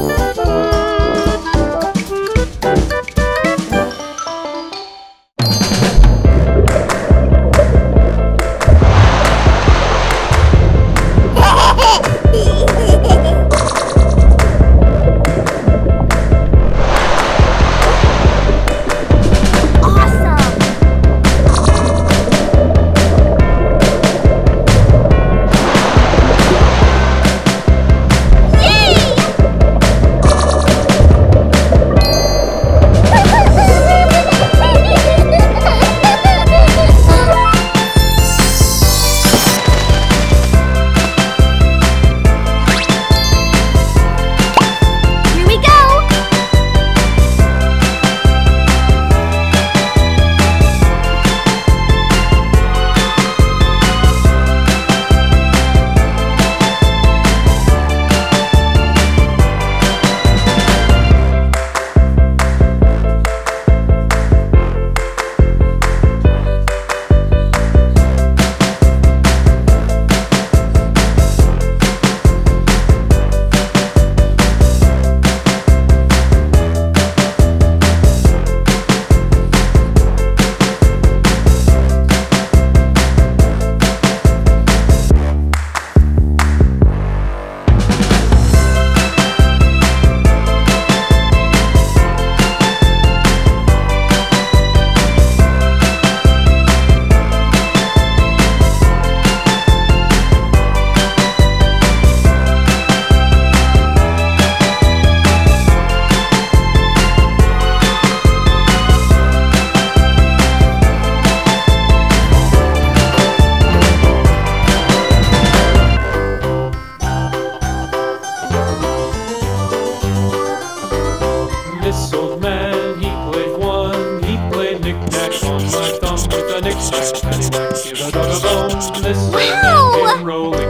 Música Phoenix. He's wow. rolling.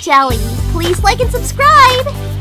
jelly, please like and subscribe!